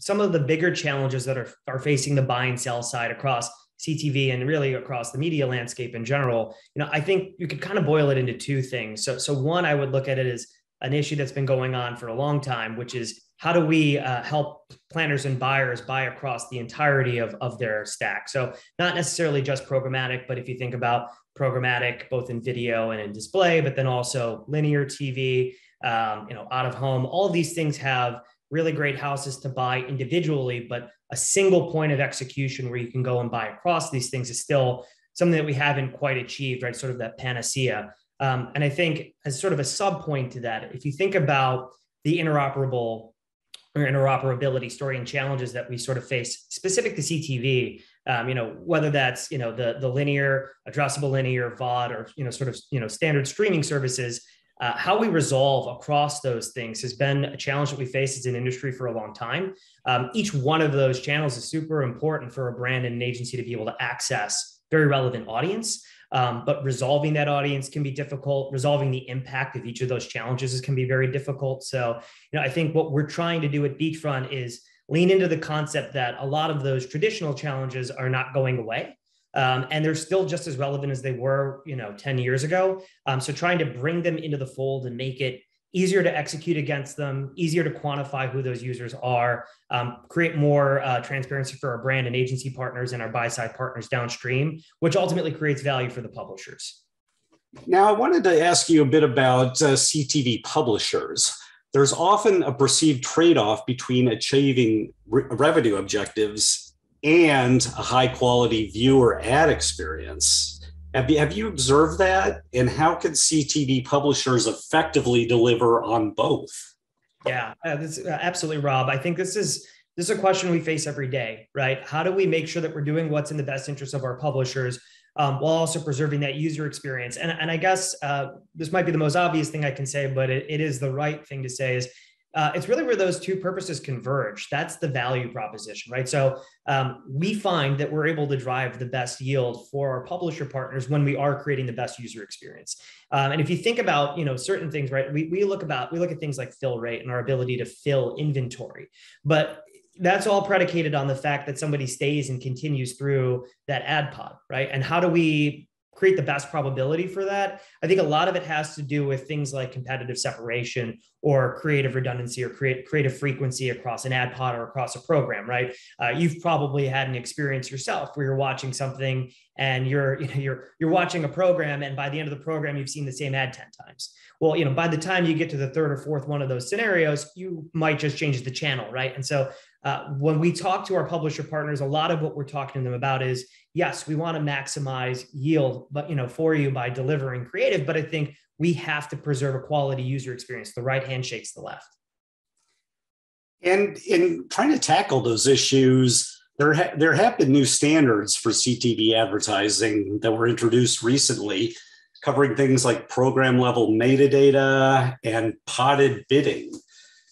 some of the bigger challenges that are, are facing the buy and sell side across CTV and really across the media landscape in general, you know, I think you could kind of boil it into two things. So, so one, I would look at it as an issue that's been going on for a long time, which is how do we uh, help planners and buyers buy across the entirety of, of their stack? So not necessarily just programmatic, but if you think about programmatic, both in video and in display, but then also linear TV, um, you know, out of home, all of these things have really great houses to buy individually, but a single point of execution where you can go and buy across these things is still something that we haven't quite achieved, right? Sort of that panacea. Um, and I think as sort of a sub point to that, if you think about the interoperable or interoperability story and challenges that we sort of face specific to CTV, um, you know, whether that's, you know, the, the linear, addressable linear, VOD, or, you know, sort of, you know, standard streaming services, uh, how we resolve across those things has been a challenge that we face as an industry for a long time. Um, each one of those channels is super important for a brand and an agency to be able to access very relevant audience. Um, but resolving that audience can be difficult. Resolving the impact of each of those challenges can be very difficult. So, you know, I think what we're trying to do at Beachfront is lean into the concept that a lot of those traditional challenges are not going away. Um, and they're still just as relevant as they were, you know, 10 years ago. Um, so trying to bring them into the fold and make it easier to execute against them, easier to quantify who those users are, um, create more uh, transparency for our brand and agency partners and our buy side partners downstream, which ultimately creates value for the publishers. Now, I wanted to ask you a bit about uh, CTV publishers. There's often a perceived trade off between achieving re- revenue objectives and a high quality viewer ad experience. Have you, have you observed that? And how can CTV publishers effectively deliver on both? Yeah, uh, this, uh, absolutely, Rob. I think this is this is a question we face every day, right? How do we make sure that we're doing what's in the best interest of our publishers um, while also preserving that user experience? And, and I guess uh, this might be the most obvious thing I can say, but it, it is the right thing to say is uh, it's really where those two purposes converge. That's the value proposition, right? So um, we find that we're able to drive the best yield for our publisher partners when we are creating the best user experience. Um, and if you think about, you know, certain things, right? We, we look about we look at things like fill rate and our ability to fill inventory, but that's all predicated on the fact that somebody stays and continues through that ad pod, right? And how do we create the best probability for that. I think a lot of it has to do with things like competitive separation or creative redundancy or create creative frequency across an ad pod or across a program, right? Uh, you've probably had an experience yourself where you're watching something and you're you know you're you're watching a program and by the end of the program you've seen the same ad 10 times well you know by the time you get to the third or fourth one of those scenarios you might just change the channel right and so uh, when we talk to our publisher partners, a lot of what we're talking to them about is yes, we want to maximize yield, but you know, for you by delivering creative. But I think we have to preserve a quality user experience. The right hand shakes the left. And in trying to tackle those issues, there ha- there have been new standards for CTV advertising that were introduced recently, covering things like program level metadata and podded bidding.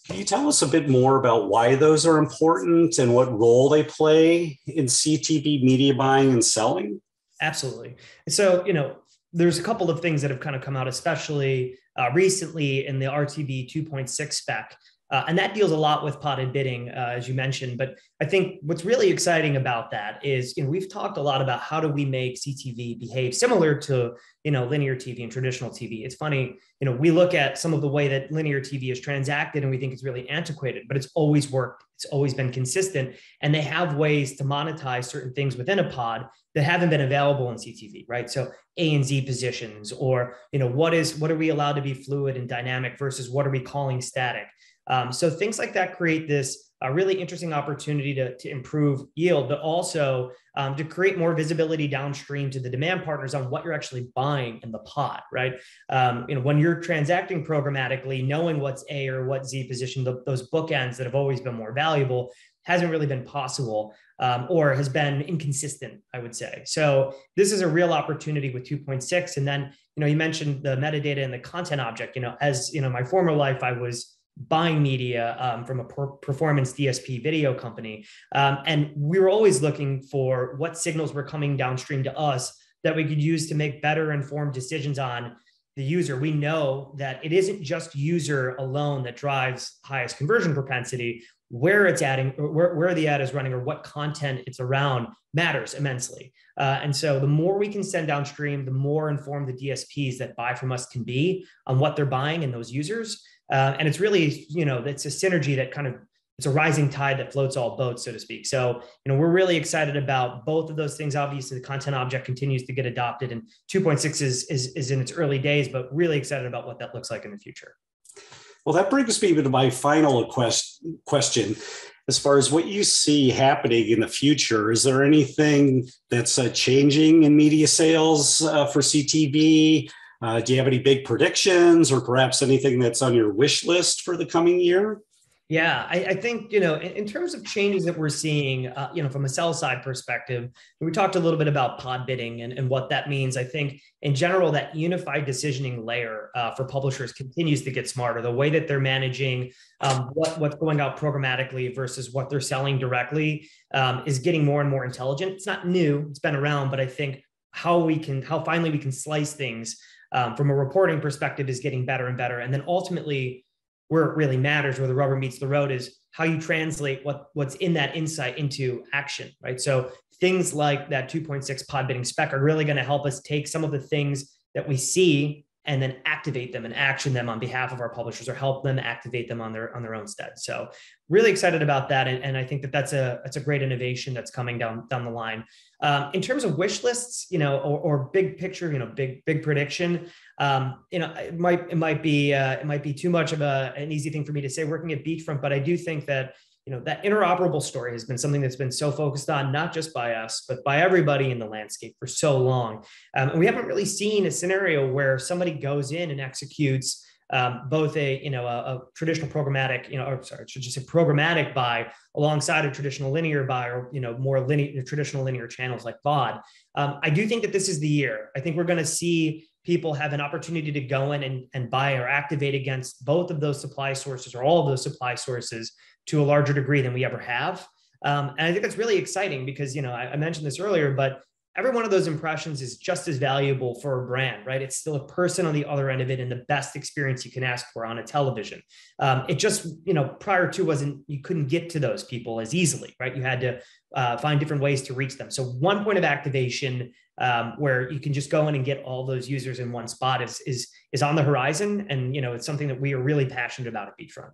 Can you tell us a bit more about why those are important and what role they play in CTV media buying and selling? Absolutely. So, you know, there's a couple of things that have kind of come out, especially uh, recently in the RTB 2.6 spec uh, and that deals a lot with podded bidding, uh, as you mentioned. But I think what's really exciting about that is, you know, we've talked a lot about how do we make CTV behave similar to, you know, linear TV and traditional TV. It's funny, you know, we look at some of the way that linear TV is transacted and we think it's really antiquated, but it's always worked. It's always been consistent. And they have ways to monetize certain things within a pod that haven't been available in CTV, right? So A and Z positions, or, you know, what is, what are we allowed to be fluid and dynamic versus what are we calling static? Um, so things like that create this uh, really interesting opportunity to, to improve yield, but also um, to create more visibility downstream to the demand partners on what you're actually buying in the pod, right? Um, you know, when you're transacting programmatically, knowing what's A or what Z position, the, those bookends that have always been more valuable hasn't really been possible um, or has been inconsistent, I would say. So this is a real opportunity with 2.6. And then, you know, you mentioned the metadata and the content object. You know, as you know, my former life, I was buying media um, from a per- performance DSP video company. Um, and we were always looking for what signals were coming downstream to us that we could use to make better informed decisions on the user. We know that it isn't just user alone that drives highest conversion propensity. where it's adding, where, where the ad is running, or what content it's around matters immensely. Uh, and so the more we can send downstream, the more informed the DSPs that buy from us can be on what they're buying and those users. Uh, and it's really, you know, it's a synergy that kind of it's a rising tide that floats all boats, so to speak. So, you know, we're really excited about both of those things. Obviously, the content object continues to get adopted, and 2.6 is, is, is in its early days, but really excited about what that looks like in the future. Well, that brings me to my final quest- question. As far as what you see happening in the future, is there anything that's uh, changing in media sales uh, for CTV? Uh, do you have any big predictions or perhaps anything that's on your wish list for the coming year? Yeah, I, I, think you know, in, in, terms of changes that we're seeing, uh, you know, from a sell side perspective, we talked a little bit about pod bidding and, and what that means. I think in general, that unified decisioning layer uh, for publishers continues to get smarter. The way that they're managing um, what, what's going out programmatically versus what they're selling directly um, is getting more and more intelligent. It's not new; it's been around, but I think how we can, how finally we can slice things um, from a reporting perspective is getting better and better, and then ultimately where it really matters, where the rubber meets the road, is how you translate what what's in that insight into action, right? So things like that 2.6 pod bidding spec are really going to help us take some of the things that we see and then activate them and action them on behalf of our publishers or help them activate them on their on their own stead. So really excited about that and, and i think that that's a that's a great innovation that's coming down down the line. Um, in terms of wish lists you know or, or big picture you know big big prediction um, you know it might it might be uh, it might be too much of a, an easy thing for me to say working at beachfront but i do think that you know that interoperable story has been something that's been so focused on not just by us but by everybody in the landscape for so long. Um, and we haven't really seen a scenario where somebody goes in and executes um, both a you know a, a, traditional programmatic you know or sorry should just say programmatic buy alongside a traditional linear buy or you know more linear traditional linear channels like VOD. Um, I do think that this is the year. I think we're going to see people have an opportunity to go in and, and buy or activate against both of those supply sources or all of those supply sources to a larger degree than we ever have. Um, and I think that's really exciting because, you know, I, I mentioned this earlier, but every one of those impressions is just as valuable for a brand, right? It's still a person on the other end of it and the best experience you can ask for on a television. Um, it just, you know, prior to wasn't, you couldn't get to those people as easily, right? You had to uh, find different ways to reach them. So one point of activation um, where you can just go in and get all those users in one spot is, is, is on the horizon. And, you know, it's something that we are really passionate about at Beachfront.